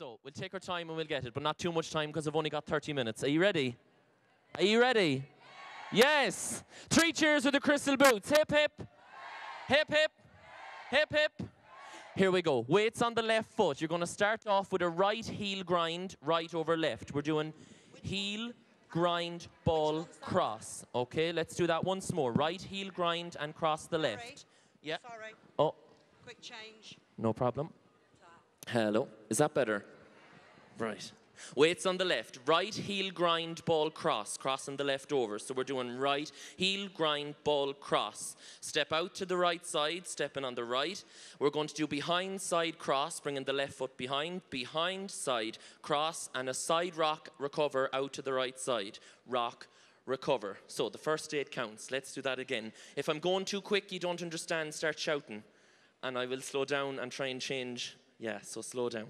So we'll take our time and we'll get it, but not too much time because I've only got 30 minutes. Are you ready? Are you ready? Yes. Three cheers with the crystal boots. Hip, hip. Hip, hip. Hip, hip. Here we go. Weights on the left foot. You're going to start off with a right heel grind, right over left. We're doing heel, grind, ball, cross. Okay, let's do that once more. Right heel grind and cross the left. Yeah. Sorry. Oh, Quick change. no problem. Hello. Is that better? Right. Weights on the left. Right heel grind ball cross. Crossing the left over. So we're doing right heel grind ball cross. Step out to the right side, stepping on the right. We're going to do behind side cross, bringing the left foot behind, behind side cross, and a side rock recover out to the right side. Rock, recover. So the first eight counts. Let's do that again. If I'm going too quick, you don't understand, start shouting. And I will slow down and try and change. Yeah, so slow down.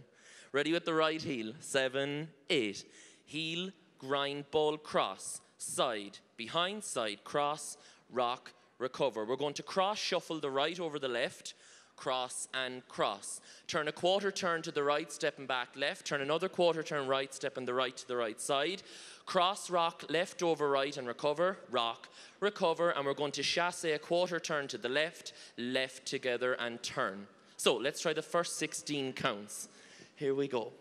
Ready with the right heel. Seven, eight. Heel, grind, ball, cross. Side, behind, side, cross, rock, recover. We're going to cross shuffle the right over the left cross and cross. Turn a quarter turn to the right, stepping back left. Turn another quarter turn right, stepping the right to the right side. Cross, rock, left over right and recover, rock, recover. And we're going to chasse a quarter turn to the left, left together and turn. So let's try the first 16 counts. Here we go.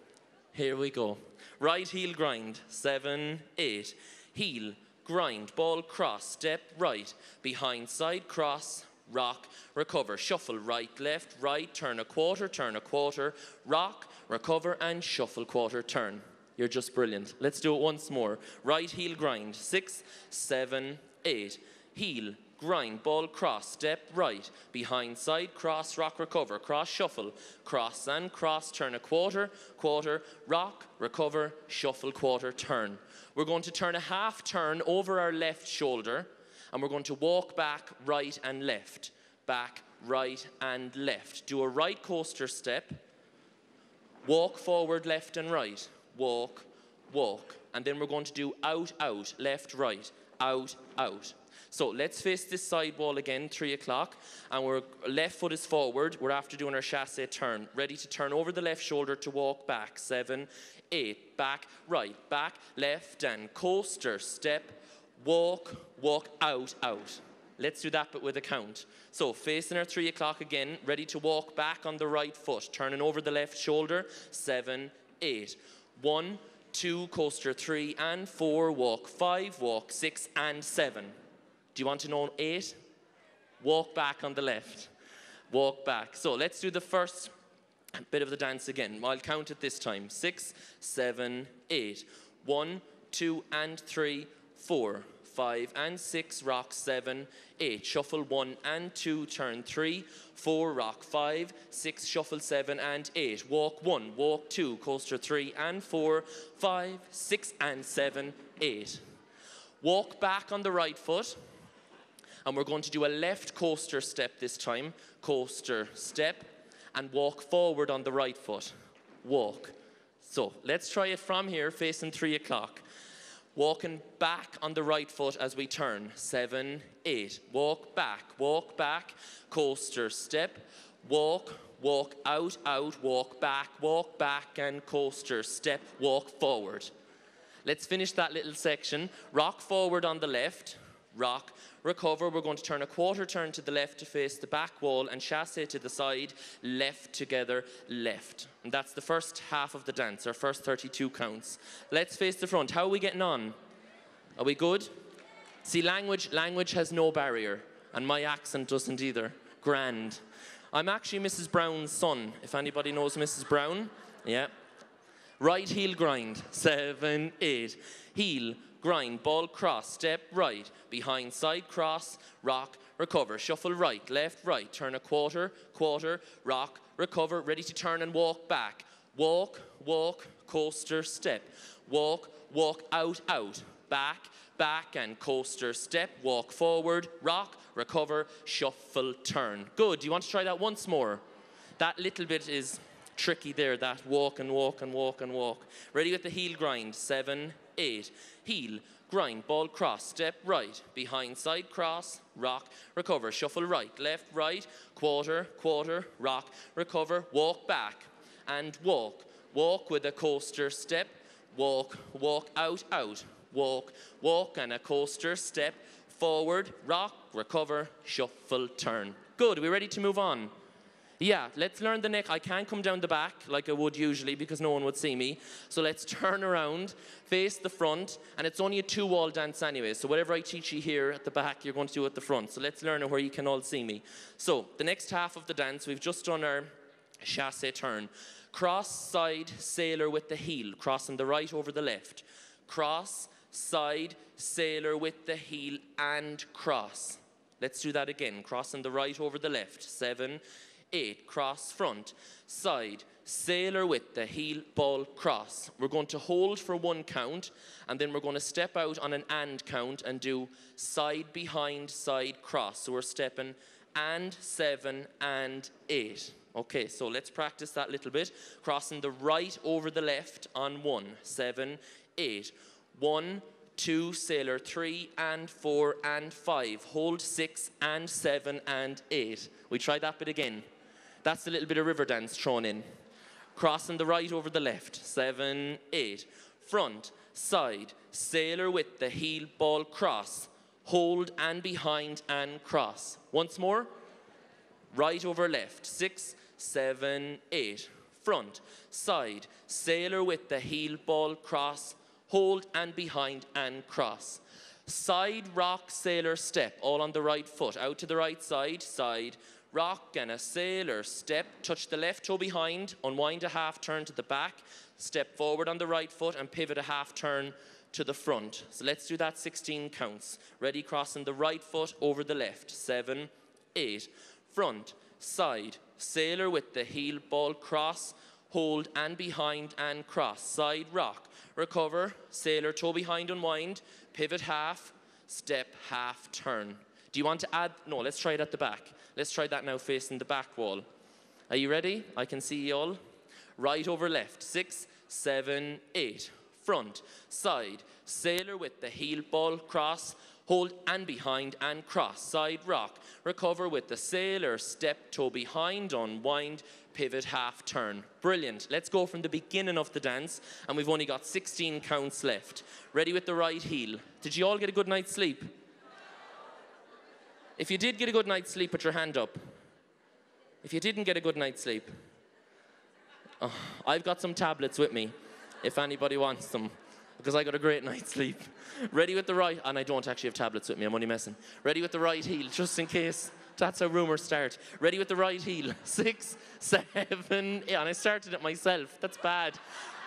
Here we go. Right heel grind, seven, eight. Heel, grind, ball cross, step right, behind side cross, rock, recover, shuffle right, left, right, turn a quarter, turn a quarter, rock, recover, and shuffle quarter, turn. You're just brilliant. Let's do it once more. Right heel grind, six, seven, eight. Heel, grind, ball cross, step right, behind side, cross, rock, recover, cross, shuffle, cross and cross, turn a quarter, quarter, rock, recover, shuffle, quarter, turn. We're going to turn a half turn over our left shoulder and we're going to walk back, right and left, back, right and left. Do a right coaster step, walk forward, left and right, walk, walk. And then we're going to do out, out, left, right, out, out. So let's face this side wall again, three o'clock, and our left foot is forward. We're after doing our chasse turn. Ready to turn over the left shoulder to walk back. Seven, eight, back, right, back, left, and coaster, step, walk, walk, out, out. Let's do that, but with a count. So facing our three o'clock again, ready to walk back on the right foot, turning over the left shoulder. Seven, eight. One, two, coaster three and four, walk five, walk six and seven. Do you want to know eight? Walk back on the left. Walk back. So let's do the first bit of the dance again. I'll count it this time. Six, seven, eight. One, two, and three, four, five, and six, rock seven, eight. Shuffle one and two, turn three, four, rock five, six, shuffle seven, and eight. Walk one, walk two, coaster three, and four, five, six, and seven, eight. Walk back on the right foot and we're going to do a left coaster step this time. Coaster step and walk forward on the right foot. Walk. So let's try it from here, facing three o'clock. Walking back on the right foot as we turn. Seven, eight. Walk back, walk back, coaster step, walk, walk out, out, walk back, walk back, and coaster step, walk forward. Let's finish that little section. Rock forward on the left, rock, recover. We're going to turn a quarter turn to the left to face the back wall and chasse to the side, left together, left. And that's the first half of the dance, our first 32 counts. Let's face the front. How are we getting on? Are we good? See, language, language has no barrier, and my accent doesn't either. Grand. I'm actually Mrs. Brown's son, if anybody knows Mrs. Brown. Yeah. Right heel grind, seven, eight. Heel, grind, ball cross, step right, behind side cross, rock, recover, shuffle right, left, right, turn a quarter, quarter, rock, recover, ready to turn and walk back. Walk, walk, coaster, step. Walk, walk, out, out, back, back, and coaster, step. Walk forward, rock, recover, shuffle, turn. Good. Do you want to try that once more? That little bit is tricky there, that walk and walk and walk and walk. Ready with the heel grind. Seven, eight. Heel, grind, ball cross, step right, behind side cross, rock, recover, shuffle right, left, right, quarter, quarter, rock, recover, walk back, and walk, walk with a coaster step, walk, walk, out, out, walk, walk, and a coaster step, forward, rock, recover, shuffle, turn. Good, we ready to move on? Yeah, let's learn the neck. I can't come down the back like I would usually because no one would see me. So let's turn around, face the front, and it's only a two wall dance anyway. So whatever I teach you here at the back, you're going to do at the front. So let's learn it where you can all see me. So the next half of the dance, we've just done our chasse turn. Cross, side, sailor with the heel, crossing the right over the left. Cross, side, sailor with the heel, and cross. Let's do that again. Crossing the right over the left. Seven, eight, cross front, side, sailor with the heel, ball, cross. We're going to hold for one count, and then we're going to step out on an and count and do side, behind, side, cross. So we're stepping and, seven, and eight. Okay, so let's practice that little bit. Crossing the right over the left on one, seven, eight. One, two, sailor, three and four and five. Hold six and seven and eight. We try that bit again. That's a little bit of Riverdance thrown in. Crossing the right over the left. Seven, eight. Front, side, sailor with the heel ball cross. Hold and behind and cross. Once more. Right over left. Six, seven, eight. Front, side, sailor with the heel ball cross. Hold and behind and cross. Side rock sailor step, all on the right foot. Out to the right side, side rock and a sailor step, touch the left toe behind, unwind a half turn to the back, step forward on the right foot and pivot a half turn to the front. So let's do that 16 counts. Ready, crossing the right foot over the left. Seven, eight. Front, side, sailor with the heel ball cross, hold and behind and cross. Side rock, recover, sailor toe behind, unwind, pivot half, step half turn. Do you want to add? No, let's try it at the back. Let's try that now facing the back wall. Are you ready? I can see you all. Right over left. Six, seven, eight. Front, side, sailor with the heel ball cross, hold and behind and cross, side rock, recover with the sailor, step toe behind, unwind, pivot, half turn. Brilliant. Let's go from the beginning of the dance, and we've only got 16 counts left. Ready with the right heel. Did you all get a good night's sleep? If you did get a good night's sleep, put your hand up. If you didn't get a good night's sleep, oh, I've got some tablets with me if anybody wants them because I got a great night's sleep. Ready with the right, and I don't actually have tablets with me, I'm only messing. Ready with the right heel, just in case. That's how rumors start. Ready with the right heel. Six, seven, yeah, and I started it myself. That's bad.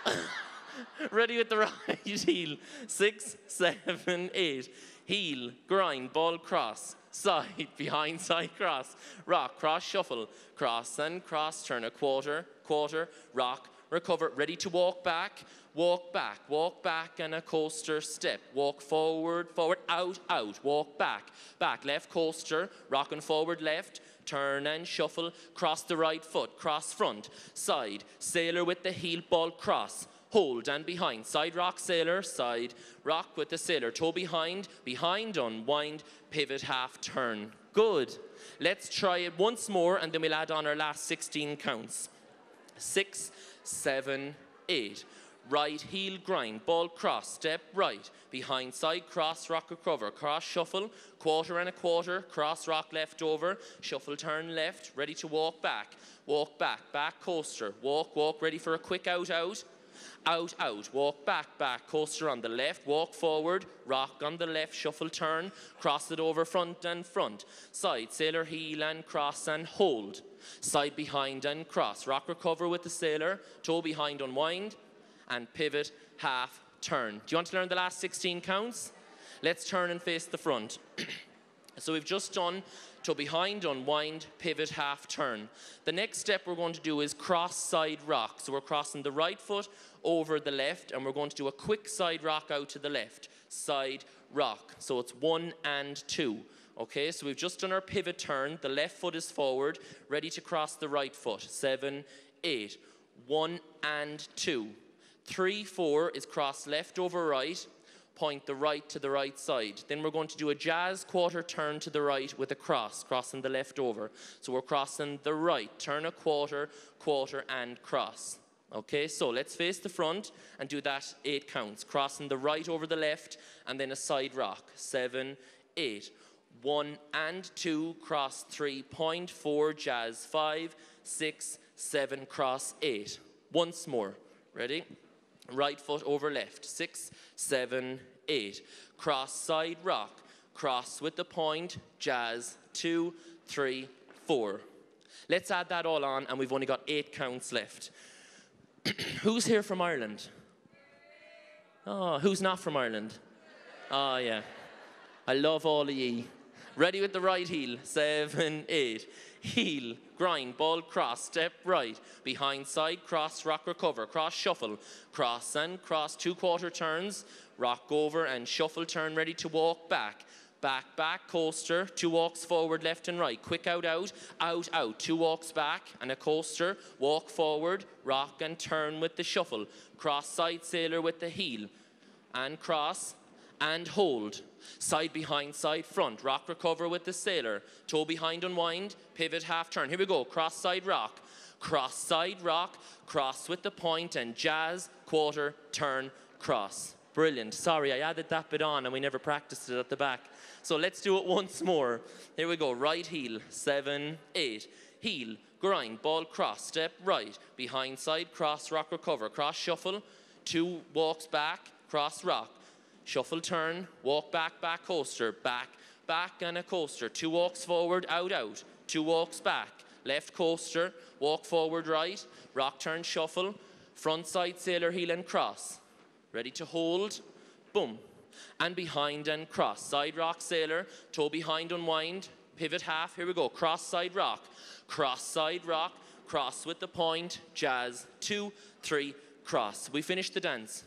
Ready with the right heel. Six, seven, eight. Heel, grind, ball, cross side, behind, side, cross, rock, cross, shuffle, cross and cross, turn a quarter, quarter, rock, recover, ready to walk back, walk back, walk back and a coaster step, walk forward, forward, out, out, walk back, back, left coaster, rock and forward left, turn and shuffle, cross the right foot, cross front, side, sailor with the heel ball cross, hold and behind. Side rock sailor, side rock with the sailor. Toe behind, behind, unwind, pivot, half turn. Good. Let's try it once more and then we'll add on our last 16 counts. Six, seven, eight. Right heel grind, ball cross, step right, behind side cross, rock cover, cross shuffle, quarter and a quarter, cross rock left over, shuffle turn left, ready to walk back, walk back, back coaster, walk, walk, ready for a quick out out, out, out, walk back, back, coaster on the left, walk forward, rock on the left, shuffle turn, cross it over front and front, side, sailor heel and cross and hold, side behind and cross, rock recover with the sailor, toe behind unwind, and pivot, half, turn. Do you want to learn the last 16 counts? Let's turn and face the front. so we've just done toe behind, unwind, pivot, half turn. The next step we're going to do is cross side rock. So we're crossing the right foot over the left and we're going to do a quick side rock out to the left. Side rock. So it's one and two. Okay, so we've just done our pivot turn. The left foot is forward, ready to cross the right foot. Seven, eight. One and two. Three, four is cross left over right point the right to the right side. Then we're going to do a jazz quarter turn to the right with a cross, crossing the left over. So we're crossing the right, turn a quarter, quarter, and cross. Okay, so let's face the front and do that eight counts. Crossing the right over the left and then a side rock. Seven, eight. One and two, cross three, point four, jazz five, six, seven, cross eight. Once more. Ready? Right foot over left. Six, seven, eight. Cross side rock. Cross with the point, jazz two, three, four. Let's add that all on, and we've only got eight counts left. who's here from Ireland? Oh, who's not from Ireland? Oh, yeah. I love all of ye. Ready with the right heel. Seven, eight. Heel, grind, ball, cross, step right. Behind side, cross, rock, recover. Cross, shuffle. Cross and cross, two quarter turns. Rock over and shuffle, turn, ready to walk back back, back, coaster, two walks forward, left and right, quick out, out, out, out, two walks back and a coaster, walk forward, rock and turn with the shuffle, cross side sailor with the heel, and cross, and hold, side behind, side front, rock recover with the sailor, toe behind unwind, pivot half turn, here we go, cross side rock, cross side rock, cross with the point and jazz, quarter, turn, cross. Brilliant. Sorry, I added that bit on and we never practiced it at the back. So let's do it once more. Here we go. Right heel, seven, eight. Heel, grind, ball cross, step right. Behind side, cross, rock, recover. Cross, shuffle. Two walks back, cross, rock. Shuffle, turn, walk back, back, coaster. Back, back, and a coaster. Two walks forward, out, out. Two walks back. Left coaster, walk forward, right. Rock, turn, shuffle. Front side, sailor, heel, and cross Ready to hold, boom. And behind and cross. Side rock, sailor, toe behind, unwind, pivot half. Here we go. Cross side rock, cross side rock, cross with the point, jazz, two, three, cross. We finish the dance.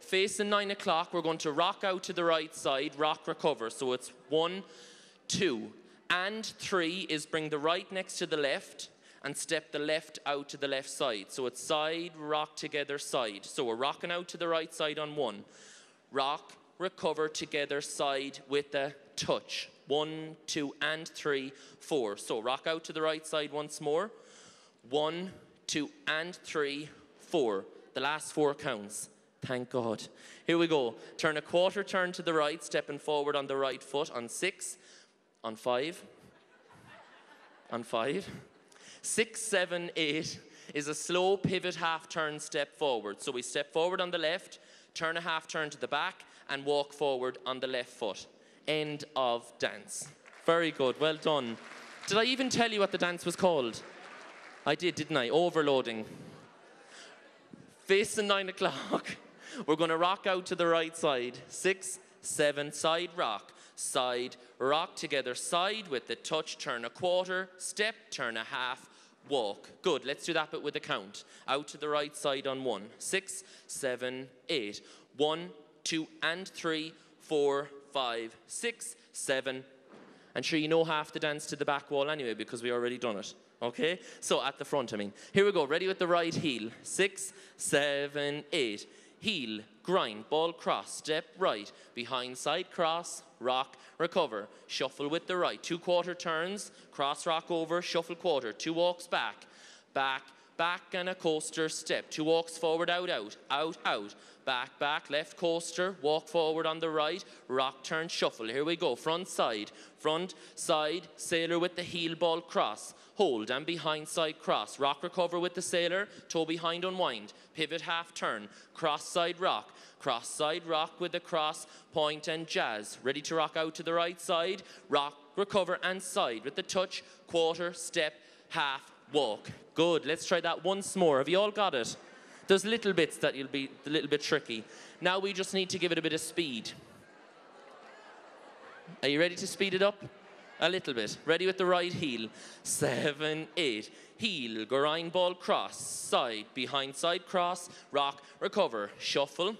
Facing nine o'clock, we're going to rock out to the right side, rock, recover. So it's one, two, and three is bring the right next to the left, and step the left out to the left side. So it's side, rock together, side. So we're rocking out to the right side on one. Rock, recover together, side with a touch. One, two, and three, four. So rock out to the right side once more. One, two, and three, four. The last four counts. Thank God. Here we go. Turn a quarter turn to the right, stepping forward on the right foot on six, on five, on five, Six, seven, eight is a slow pivot half turn step forward. So we step forward on the left, turn a half turn to the back, and walk forward on the left foot. End of dance. Very good, well done. Did I even tell you what the dance was called? I did, didn't I? Overloading. Facing nine o'clock, we're going to rock out to the right side. Six, seven, side rock, side rock together, side with the touch, turn a quarter, step, turn a half, walk. Good, let's do that but with a count. Out to the right side on one. Six, seven, eight. One, two, and three, four, five, six, seven. And sure, you know half the dance to the back wall anyway because we already done it. Okay? So at the front, I mean. Here we go. Ready with the right heel. Six, seven, eight. Heel, grind, ball cross, step right, behind side cross, rock, recover, shuffle with the right, two quarter turns, cross rock over, shuffle quarter, two walks back, back, back and a coaster step, two walks forward, out, out, out, out, back, back, left coaster, walk forward on the right, rock, turn, shuffle. Here we go, front side, front, side, sailor with the heel ball cross, hold and behind side cross, rock recover with the sailor, toe behind unwind, pivot half turn, cross side rock, cross side rock with the cross, point and jazz, ready to rock out to the right side, rock, recover and side with the touch, quarter, step, half, walk. Good, let's try that once more. Have you all got it? There's little bits that you'll be a little bit tricky. Now we just need to give it a bit of speed. Are you ready to speed it up? A little bit. Ready with the right heel. Seven, eight. Heel, grind ball cross, side, behind side cross, rock, recover, shuffle,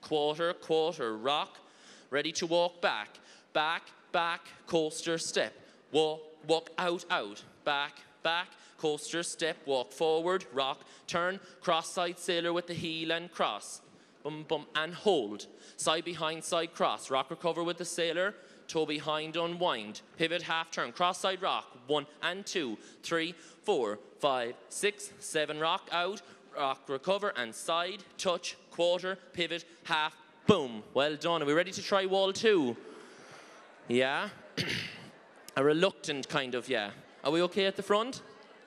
quarter, quarter, rock, ready to walk back, back, back, coaster, step, walk, walk out, out, back, back, coaster, step, walk forward, rock, turn, cross side sailor with the heel and cross, bum bum, and hold, side behind side cross, rock recover with the sailor, toe behind unwind, pivot half turn, cross side rock, one and two, three, four, five, six, seven, rock out, rock, recover, and side, touch, quarter, pivot, half, boom. Well done. Are we ready to try wall two? Yeah? A reluctant kind of, yeah. Are we okay at the front?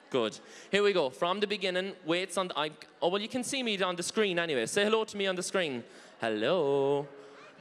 Good. Here we go. From the beginning, weights on the... I, oh, well, you can see me on the screen anyway. Say hello to me on the screen. Hello.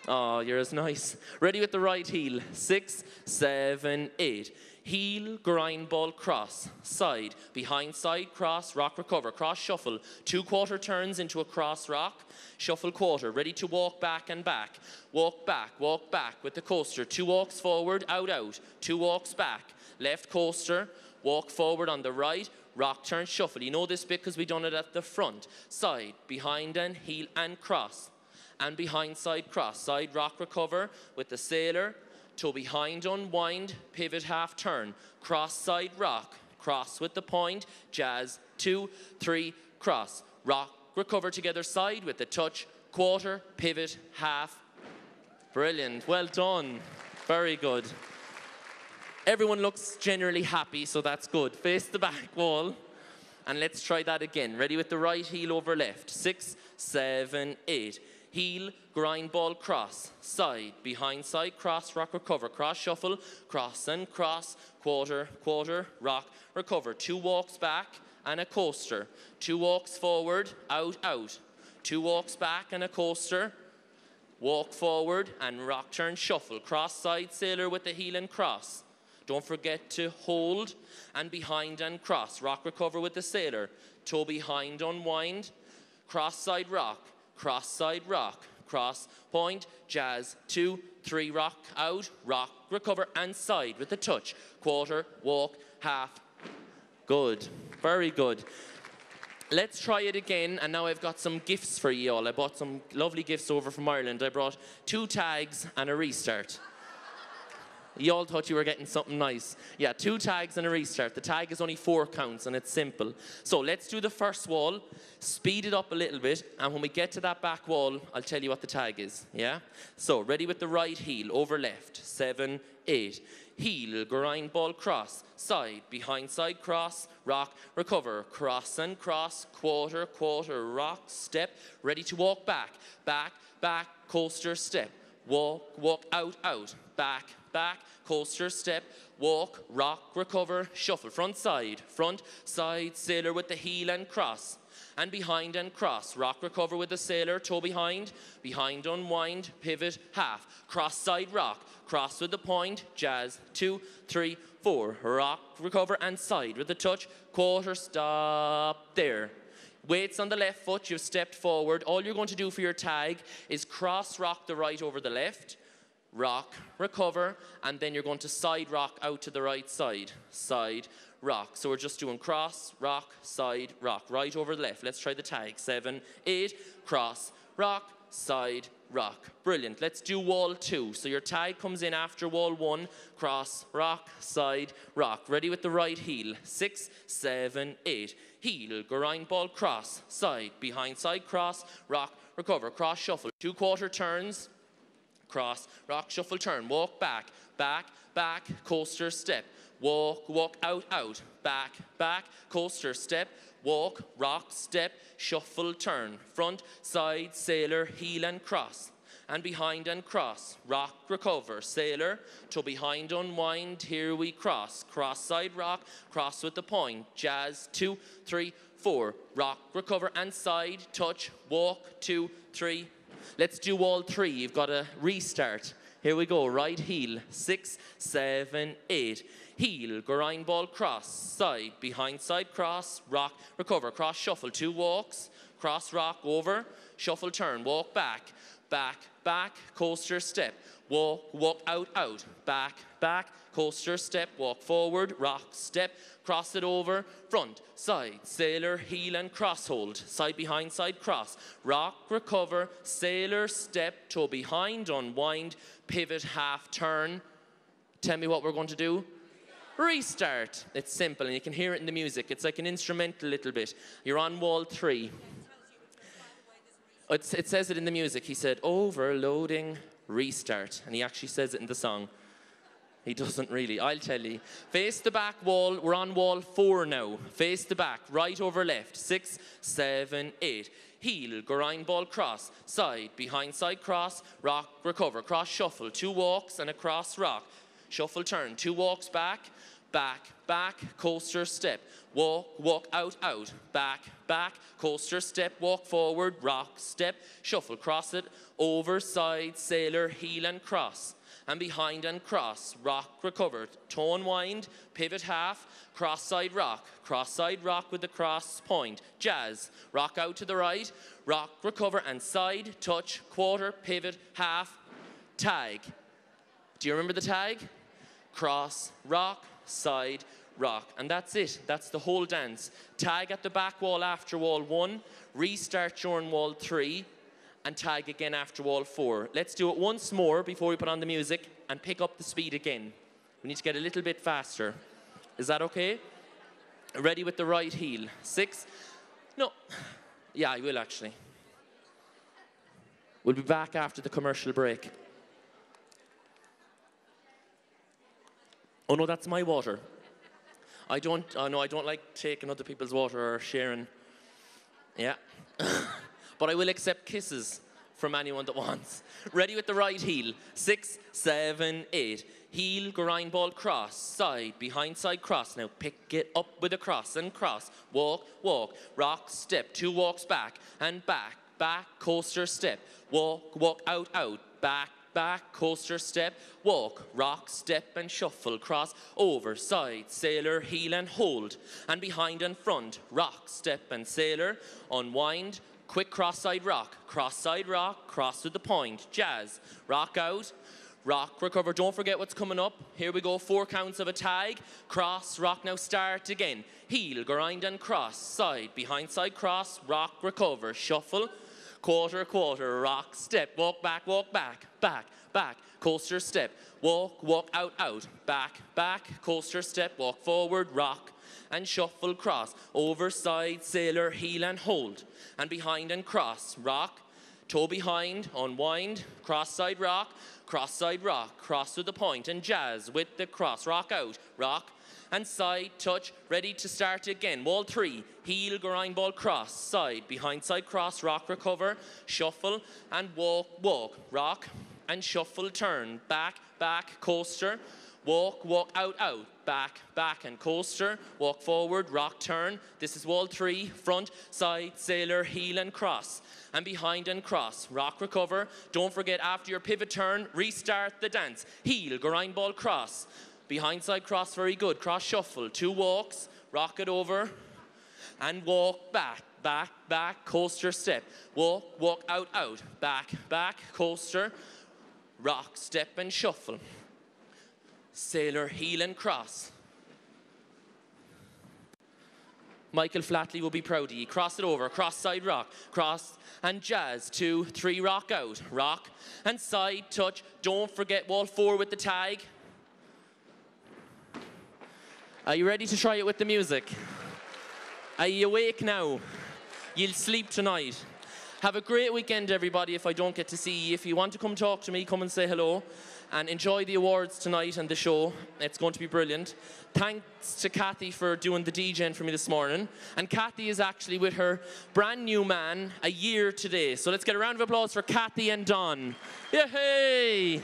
Oh, you're as nice. Ready with the right heel. Six, seven, eight. Heel, grind ball, cross. Side, behind side, cross, rock, recover. Cross, shuffle. Two quarter turns into a cross rock. Shuffle quarter. Ready to walk back and back. Walk back, walk back with the coaster. Two walks forward, out, out. Two walks back. Left coaster. Walk forward on the right. Rock, turn, shuffle. You know this bit because we done it at the front. Side, behind and heel and cross and behind side cross. Side rock recover with the sailor, toe behind unwind, pivot half turn, cross side rock, cross with the point, jazz, two, three, cross, rock, recover together side with the touch, quarter, pivot, half. Brilliant, well done, very good. Everyone looks generally happy, so that's good. Face the back wall. And let's try that again. Ready with the right heel over left. Six, seven, eight heel, grind ball, cross, side, behind side, cross, rock, recover, cross, shuffle, cross and cross, quarter, quarter, rock, recover. Two walks back and a coaster. Two walks forward, out, out. Two walks back and a coaster. Walk forward and rock, turn, shuffle. Cross side sailor with the heel and cross. Don't forget to hold and behind and cross. Rock, recover with the sailor. Toe behind, unwind. Cross side rock cross side rock, cross, point, jazz, two, three, rock, out, rock, recover, and side with the touch. Quarter, walk, half. Good, very good. Let's try it again, and now I've got some gifts for you all. I bought some lovely gifts over from Ireland. I brought two tags and a restart. You all thought you were getting something nice. Yeah, two tags and a restart. The tag is only four counts and it's simple. So let's do the first wall, speed it up a little bit, and when we get to that back wall, I'll tell you what the tag is. Yeah? So ready with the right heel, over left, seven, eight. Heel, grind ball, cross, side, behind side, cross, rock, recover, cross and cross, quarter, quarter, rock, step, ready to walk back, back, back, coaster, step, walk, walk, out, out, back, back, coaster, step, walk, rock, recover, shuffle, front side, front, side, sailor with the heel and cross, and behind and cross, rock, recover with the sailor, toe behind, behind, unwind, pivot, half, cross side, rock, cross with the point, jazz, two, three, four, rock, recover, and side with the touch, quarter, stop, there. Weights on the left foot, you've stepped forward. All you're going to do for your tag is cross rock the right over the left, rock, recover, and then you're going to side rock out to the right side. Side, rock. So we're just doing cross, rock, side, rock. Right over the left. Let's try the tag. Seven, eight, cross, rock, side, rock. Brilliant. Let's do wall two. So your tag comes in after wall one, cross, rock, side, rock. Ready with the right heel. Six, seven, eight. Heel, grind ball, cross, side, behind side, cross, rock, recover, cross, shuffle. Two quarter turns, cross, rock, shuffle, turn, walk back, back, back, coaster, step, walk, walk, out, out, back, back, coaster, step, walk, rock, step, shuffle, turn, front, side, sailor, heel and cross, and behind and cross, rock, recover, sailor, to behind, unwind, here we cross, cross side rock, cross with the point, jazz, two, three, four, rock, recover, and side, touch, walk, two, three, Let's do all three. You've got to restart. Here we go. Right heel. Six, seven, eight. Heel, grind ball, cross, side, behind side, cross, rock, recover, cross, shuffle, two walks, cross, rock, over, shuffle, turn, walk back, back, back, coaster, step, walk, walk, out, out, back, back, coaster, step, walk forward, rock, step, cross it over, front, side, sailor, heel and cross hold, side behind side cross, rock, recover, sailor, step, toe behind, unwind, pivot, half turn. Tell me what we're going to do. Restart. It's simple and you can hear it in the music. It's like an instrumental little bit. You're on wall three. It says it in the music. He said, overloading, restart. And he actually says it in the song. He doesn't really. I'll tell you. Face the back wall. We're on wall four now. Face the back. Right over left. Six, seven, eight. Heel, grind ball cross. Side, behind side cross. Rock, recover. Cross shuffle. Two walks and a cross rock. Shuffle turn. Two walks back. Back, back. Coaster step. Walk, walk out, out. Back, back. Coaster step. Walk forward. Rock, step. Shuffle. Cross it. Over, side, sailor, heel and cross and behind and cross, rock recovered, tone wind, pivot half, cross side rock, cross side rock with the cross point, jazz, rock out to the right, rock recover and side, touch, quarter, pivot, half, tag. Do you remember the tag? Cross, rock, side, rock. And that's it. That's the whole dance. Tag at the back wall after wall one, restart during wall three, and tag again after wall four. Let's do it once more before we put on the music and pick up the speed again. We need to get a little bit faster. Is that okay? Ready with the right heel. Six. No. Yeah, I will actually. We'll be back after the commercial break. Oh no, that's my water. I don't, oh no, I don't like taking other people's water or sharing. Yeah. but I will accept kisses from anyone that wants. Ready with the right heel. Six, seven, eight. Heel, grind ball, cross, side, behind side, cross. Now pick it up with a cross and cross. Walk, walk, rock, step. Two walks back and back, back, coaster, step. Walk, walk, out, out, back, back, coaster, step, walk, rock, step and shuffle, cross, over, side, sailor, heel and hold, and behind and front, rock, step and sailor, unwind, quick cross-side rock, cross-side rock, cross to the point, jazz, rock out, rock, recover. Don't forget what's coming up. Here we go, four counts of a tag, cross, rock, now start again. Heel, grind and cross, side, behind side cross, rock, recover, shuffle, quarter, quarter, rock, step, walk back, walk back, back, back, coaster step, walk, walk out, out, back, back, coaster step, walk forward, rock, and shuffle cross, over side, sailor, heel and hold, and behind and cross, rock, toe behind, unwind, cross side rock, cross side rock, cross to the point, and jazz with the cross, rock out, rock, and side touch, ready to start again. Wall three, heel, grind ball, cross, side, behind side cross, rock, recover, shuffle, and walk, walk, rock, and shuffle, turn, back, back, coaster, walk, walk, out, out, back, back, and coaster, walk forward, rock, turn. This is wall three, front, side, sailor, heel, and cross. And behind and cross, rock, recover. Don't forget after your pivot turn, restart the dance. Heel, grind ball, cross. Behind side cross, very good. Cross shuffle, two walks, rock it over, and walk back, back, back, coaster step. Walk, walk out, out, back, back, coaster, rock, step, and shuffle sailor, heel and cross. Michael Flatley will be proud of you. Cross it over, cross side rock, cross and jazz. Two, three, rock out, rock and side touch. Don't forget wall four with the tag. Are you ready to try it with the music? Are you awake now? You'll sleep tonight. Have a great weekend, everybody, if I don't get to see you. If you want to come talk to me, come and say hello and enjoy the awards tonight and the show. It's going to be brilliant. Thanks to Kathy for doing the DJing for me this morning. And Kathy is actually with her brand new man a year today. So let's get a round of applause for Kathy and Don. Yay!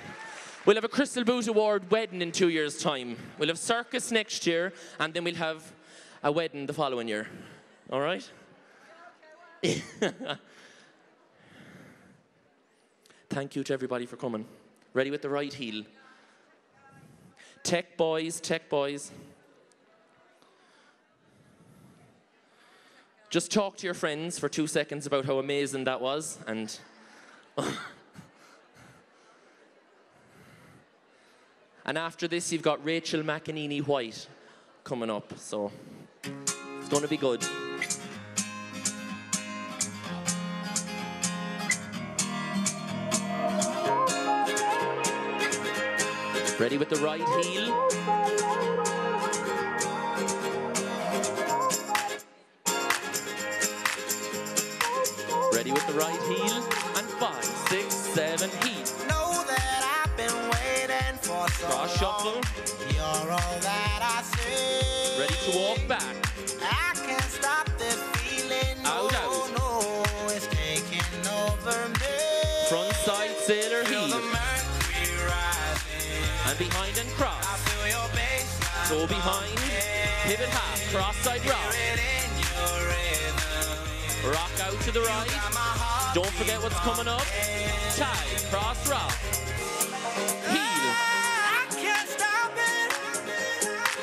We'll have a Crystal Boot Award wedding in two years' time. We'll have circus next year, and then we'll have a wedding the following year. All right? Thank you to everybody for coming. Ready with the right heel. Tech boys, tech boys. Just talk to your friends for two seconds about how amazing that was and. and after this, you've got Rachael McEnaney White coming up, so it's going to be good. Ready with the right heel. Ready with the right heel. And five, six, seven, heel. I see. Ready to walk back. I can't stop this feeling. No, Out, out. no, it's taking over me. Front side sailor heel. And behind and cross. feel your baseline. So behind. Pivot half. Cross side rock. Hear it in your rhythm. Rock out to the right. Got my heart Don't forget what's coming up. Tie. Cross rock.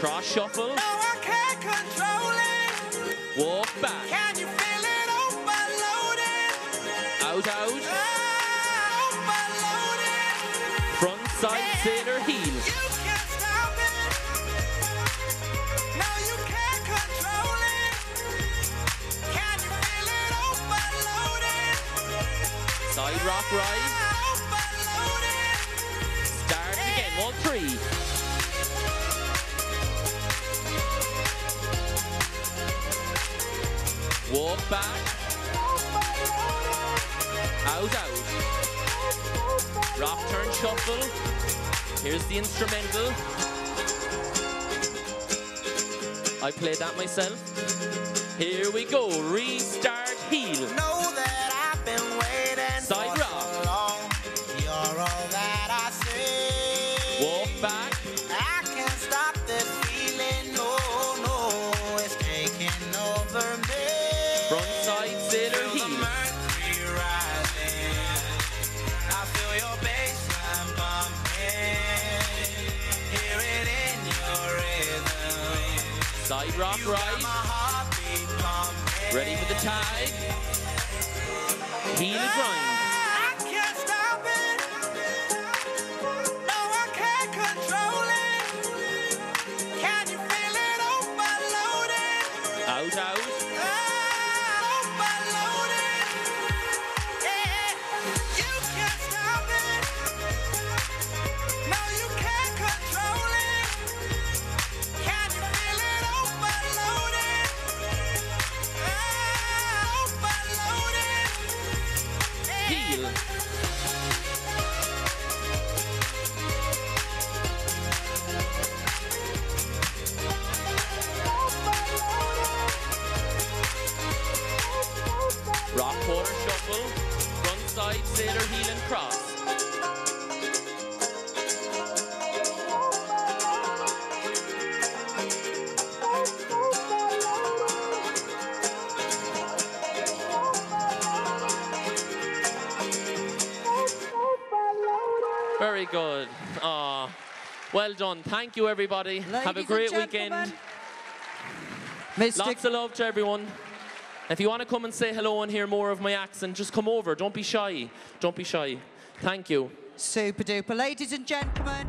Cross shuffle. No, I can't control it. Walk back. Can you feel it overloaded? Out, out. Ah, overloaded. Front side sailor heel. You can't stop it. No, you can't control it. Can you feel it overloaded? Side rock right. Ah, overloaded. Start again. One, three. Walk back. Out, out. Rock, turn, shuffle. Here's the instrumental. I played that myself. Here we go. Restart Front side sailor Feel the heel. mercury rising. I feel your baseline bumping. Hear it in your rhythm. Side rock You right. my heartbeat pumping. Ready for the tag. Heel grind. Done. Thank you, everybody. Have a great weekend. Mr. Lots of love to everyone. If you want to come and say hello and hear more of my accent, just come over. Don't be shy. Don't be shy. Thank you. Super duper. Ladies and gentlemen,